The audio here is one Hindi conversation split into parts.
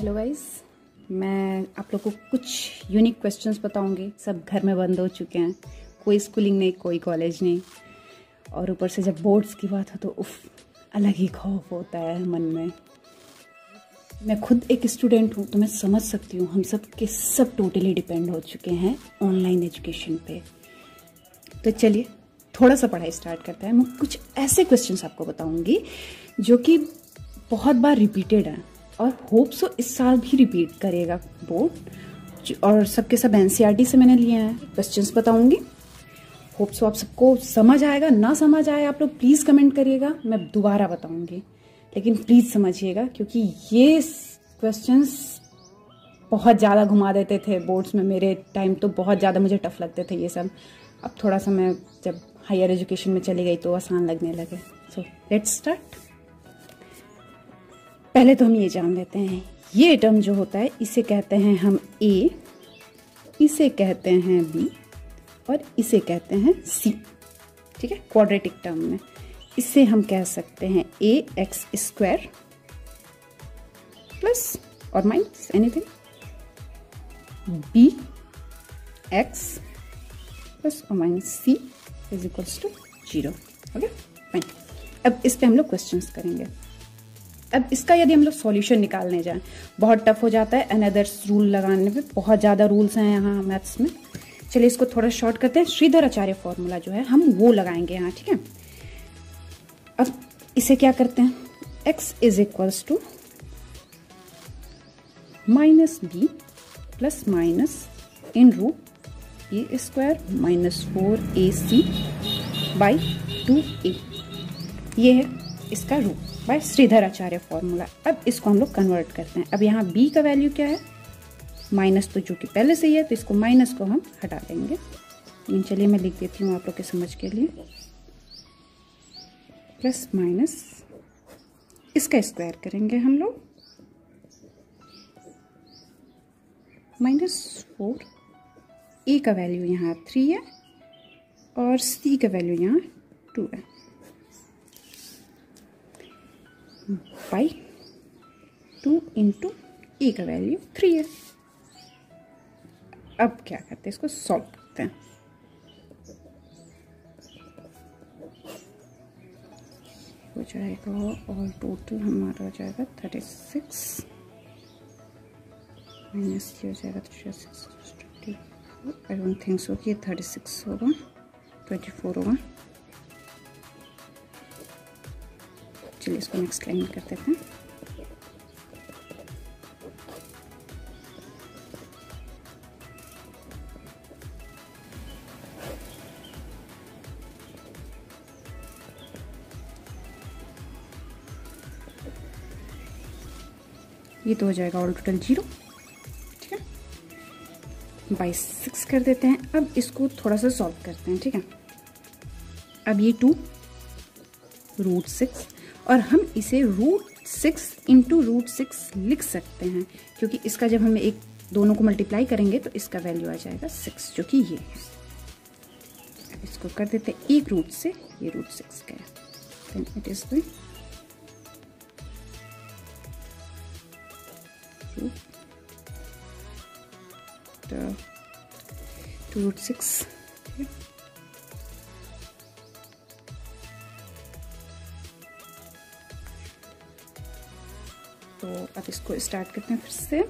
हेलो गाइस, मैं आप लोग को कुछ यूनिक क्वेश्चंस बताऊँगी। सब घर में बंद हो चुके हैं। कोई स्कूलिंग नहीं, कोई कॉलेज नहीं। और ऊपर से जब बोर्ड्स की बात हो तो उफ, अलग ही खौफ होता है मन में। मैं खुद एक स्टूडेंट हूँ तो मैं समझ सकती हूँ, हम सब के सब टोटली डिपेंड हो चुके हैं ऑनलाइन एजुकेशन पे। तो चलिए, थोड़ा सा पढ़ाई स्टार्ट करते हैं। मैं कुछ ऐसे क्वेश्चंस आपको बताऊँगी, जो कि बहुत बार रिपीटेड है। और होप सो इस साल भी रिपीट करेगा बोर्ड और सबके सब एनसीईआरटी से मैंने लिए हैं। क्वेश्चन बताऊँगी। होप सो आप सबको समझ आएगा, ना समझ आए आप लोग प्लीज़ कमेंट करिएगा। मैं दोबारा बताऊँगी। लेकिन प्लीज़ समझिएगा, क्योंकि ये क्वेश्चंस बहुत ज़्यादा घुमा देते थे बोर्ड्स में। मेरे टाइम तो बहुत ज़्यादा मुझे टफ लगते थे ये सब। अब थोड़ा सा मैं जब हायर एजुकेशन में चली गई तो आसान लगने लगे। सो लेट्स स्टार्ट पहले तो हम ये जान लेते हैं। ये टर्म जो होता है, इसे कहते हैं हम ए इसे कहते हैं बी और इसे कहते हैं सी ठीक है? क्वाड्रेटिक टर्म में। इसे हम कह सकते हैं ए एक्स स्क्वायर प्लस और minus anything b x plus और minus c is equals to zero okay fine अब इस पे हम लोग क्वेश्चंस करेंगे। अब इसका यदि हम लोग सॉल्यूशन निकालने जाएँ, बहुत टफ हो जाता है अनदर्स रूल लगाने पे बहुत ज़्यादा रूल्स हैं यहाँ मैथ्स में। चलिए इसको थोड़ा शॉर्ट करते हैं। श्रीधर आचार्य फॉर्मूला जो है, हम वो लगाएँगे यहाँ, ठीक है? अब इसे क्या करते हैं? X is equals to minus b plus minus इन रू a square minus four a c by two a ये है। इसका root by Shridhar Acharya formula अब इसको हम लोग कन्वर्ट करते हैं। अब यहाँ बी का वैल्यू क्या है? माइनस तो जो कि पहले से ही है तो इसको माइनस को हम हटा देंगे। लेकिन चलिए मैं लिख देती हूँ आप लोग के समझ के लिए। प्लस माइनस इसका स्क्वायर करेंगे हम लोग। माइनस फोर ए का वैल्यू यहाँ थ्री है, और सी का वैल्यू यहाँ टू है। बाई टू इंटू ए का वैल्यू थ्री है। अब क्या करते हैं, इसको सॉल्व करते हैं। हो जाएगा और टोटल हमारा हो जाएगा थर्टी सिक्स माइनस ये हो जाएगा thirty six I don't think so कि थर्टी सिक्स होगा ट्वेंटी फोर होगा। चलिए इसको नेक्स्ट लाइन में कर देते हैं। ये तो हो जाएगा ऑल टोटल ज़ीरो ठीक है? बाई सिक्स कर देते हैं। अब इसको थोड़ा सा सॉल्व करते हैं, ठीक है? अब ये टू रूट सिक्स और हम इसे root six into root six लिख सकते हैं, क्योंकि इसका जब हम एक, दोनों को मल्टीप्लाई करेंगे तो इसका वैल्यू आ जाएगा सिक्स जो कि ये है। इसको कर देते हैं एक रूट से, ये रूट सिक्स का it is the two root six तो अब इसको स्टार्ट करते हैं फिर से।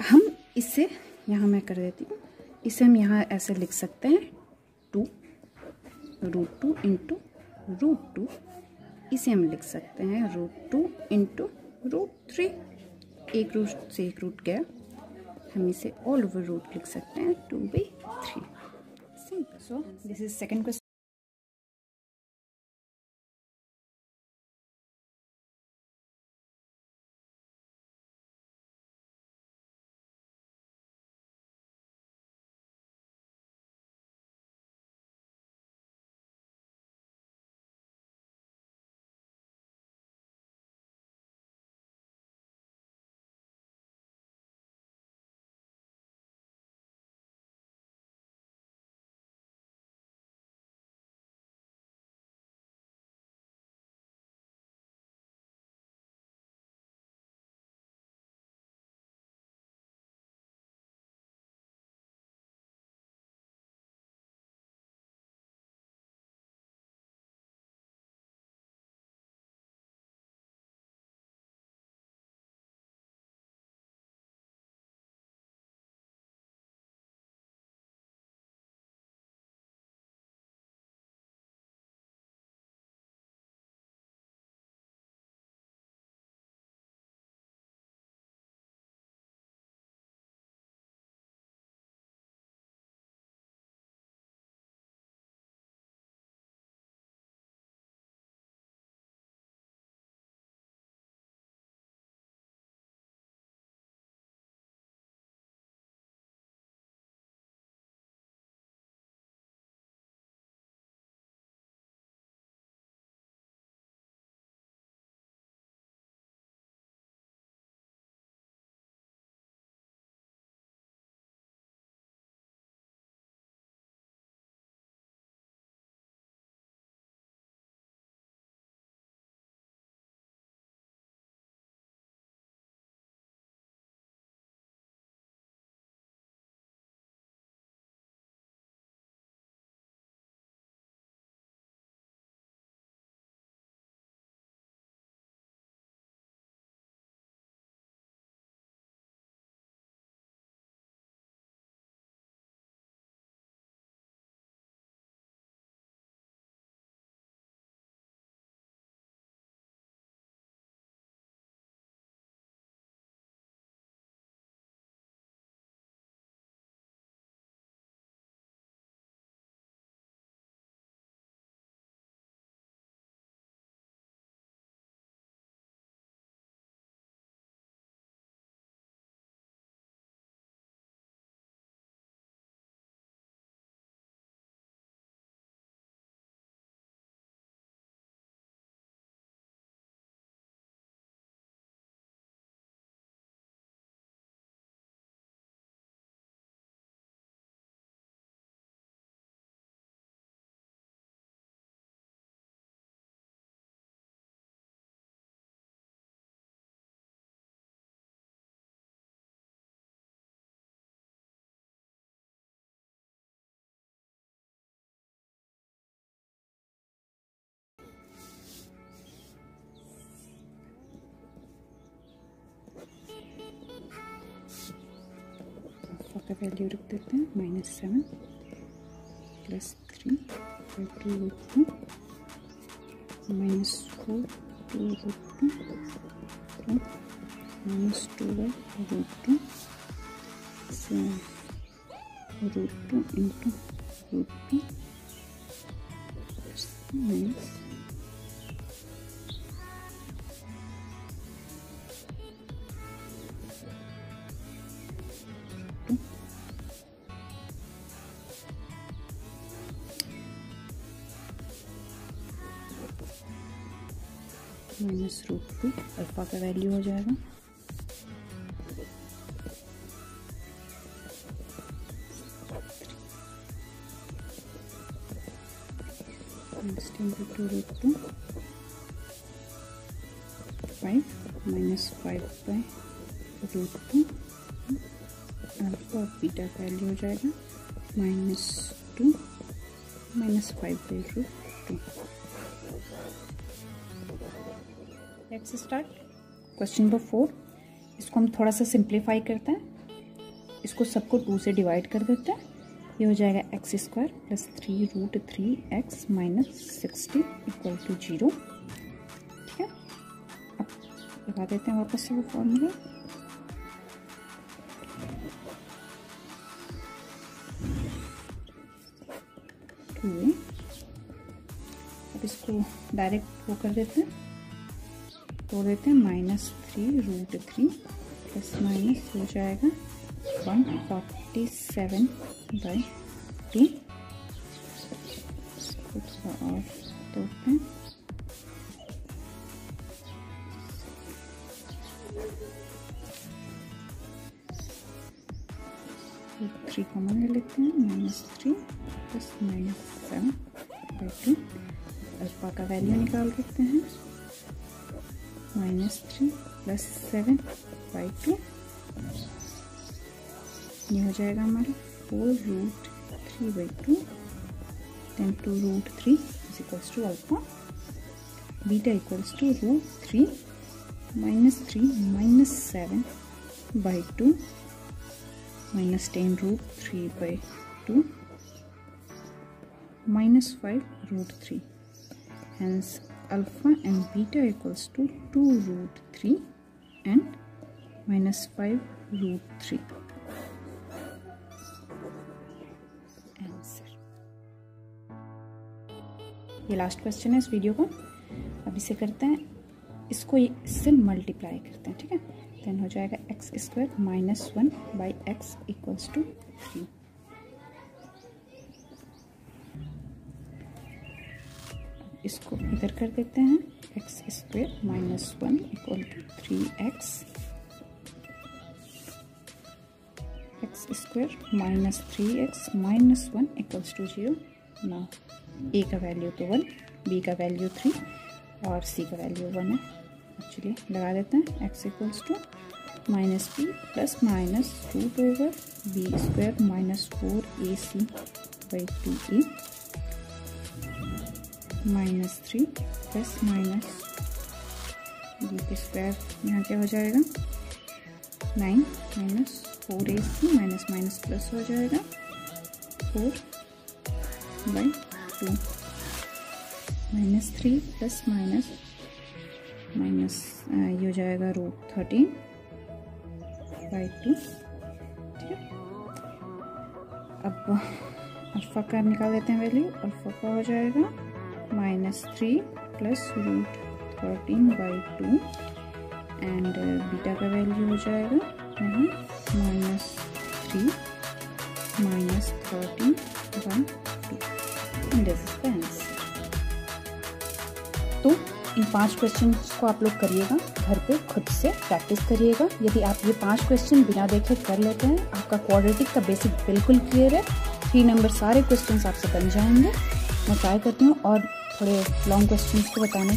हम इसे यहाँ मैं कर देती हूँ। इसे हम यहाँ ऐसे लिख सकते हैं। Two root two into root two इसे हम लिख सकते हैं। Root two into root three एक रूट से एक रूट गया। हम इसे ऑल ओवर रूट लिख सकते हैं। Two by three simple so this is second question value रख देते हैं minus seven plus three by two root two minus four two root two minus two by root two root two into root two minus minus root two alpha का वैल्यू हो जाएगा। Minus five by root two alpha और बीटा का वैल्यू हो जाएगा minus two minus five by root two let's start question number four इसको हम थोड़ा सा सिंप्लीफाई करते हैं। इसको सबको टू से डिवाइड कर देते हैं। ये हो जाएगा x square plus three root three x minus sixty equal to zero ठीक है? अब लगा देते हैं वापस से वो फॉर्मूला अब इसको डायरेक्ट वो कर देते हैं। तोड़ देते हैं। Minus three, root three plus minus हो जाएगा। One forty seven by two थोड़ा और तोड़ते हैं। थ्री कॉमन ले लेते हैं। Minus three plus minus seven by two alpha का वैल्यू निकाल देते हैं। Minus three plus seven by two ये हो जाएगा हमारा four root three by two then two root three is equals to alpha beta equals to root three minus three minus seven by two minus ten root three by two minus 5 root 3 hence alpha and beta equals to 2 root 3 and minus 5 root 3 answer ये लास्ट क्वेश्चन है इस वीडियो का। अब इसे करते हैं। इसको इससे मल्टीप्लाई करते हैं, ठीक है? देन हो जाएगा x square minus one by x equals to three इसको इधर कर देते हैं। X square minus one equal to three x x square minus three x minus one equals to zero ना ए का वैल्यू तो वन बी का वैल्यू थ्री और सी का वैल्यू वन है। एक्चुअली लगा देते हैं। X equals to minus b plus minus root over b square minus four a c by two a minus three plus minus b square यहाँ क्या हो जाएगा? Nine minus four a c minus minus plus हो जाएगा। Four by two minus three plus minus minus ये हो जाएगा रूट थर्टीन बाई टू ठीक है? अब अल्फ़ा का निकाल देते हैं वैल्यू अल्फ़ा का हो जाएगा। Minus 3 plus root 13 by 2 and beta का वैल्यू हो जाएगा यहाँ minus three minus thirteen one two this is the answer तो इन पाँच क्वेश्चन को आप लोग करिएगा, घर पे खुद से प्रैक्टिस करिएगा। यदि आप ये पाँच क्वेश्चन बिना देखे कर लेते हैं, आपका क्वाड्रेटिक का बेसिक बिल्कुल क्लियर है। थ्री नंबर सारे क्वेश्चन आपसे बन जाएँगे। मैं ट्राई करती हूँ और थोड़े लॉन्ग क्वेश्चन को बताने।